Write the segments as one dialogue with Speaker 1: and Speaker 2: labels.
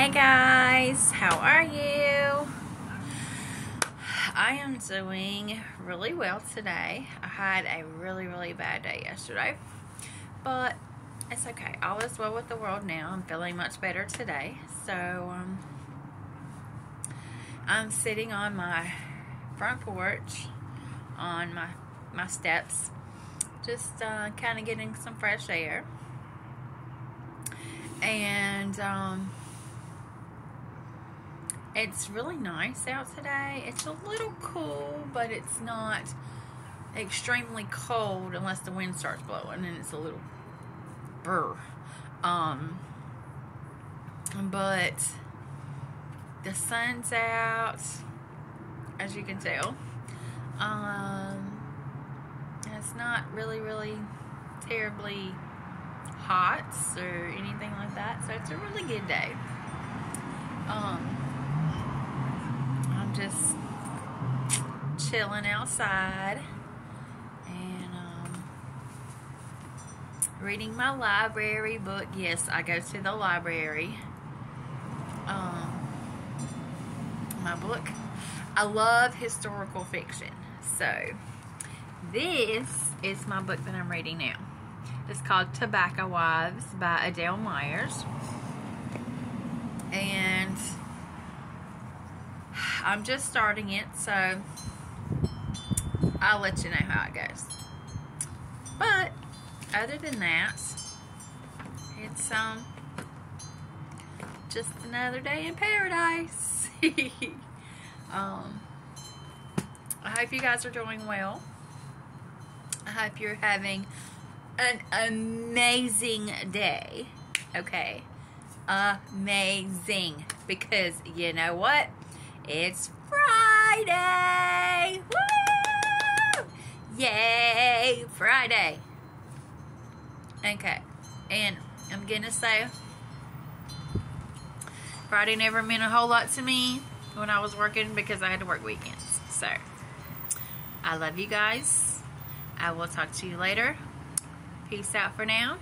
Speaker 1: Hey guys, how are you? I am doing really well today. I had a really, really bad day yesterday, but it's okay. All is well with the world now. I'm feeling much better today. So, um, I'm sitting on my front porch on my, my steps, just uh, kind of getting some fresh air. And, um, it's really nice out today. It's a little cool, but it's not extremely cold unless the wind starts blowing and it's a little brr. Um, but the sun's out, as you can tell. Um, it's not really, really terribly hot or anything like that, so it's a really good day. Um, I'm just chilling outside and um, reading my library book. Yes, I go to the library. Um, my book. I love historical fiction. So, this is my book that I'm reading now. It's called Tobacco Wives by Adele Myers. And I'm just starting it, so I'll let you know how it goes. But other than that, it's um just another day in paradise. um, I hope you guys are doing well. I hope you're having an amazing day. Okay. Amazing. Because you know what? It's Friday! Woo! Yay! Friday. Okay. And I'm gonna say Friday never meant a whole lot to me when I was working because I had to work weekends. So I love you guys. I will talk to you later. Peace out for now.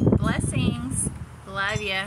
Speaker 1: Blessings. Love ya.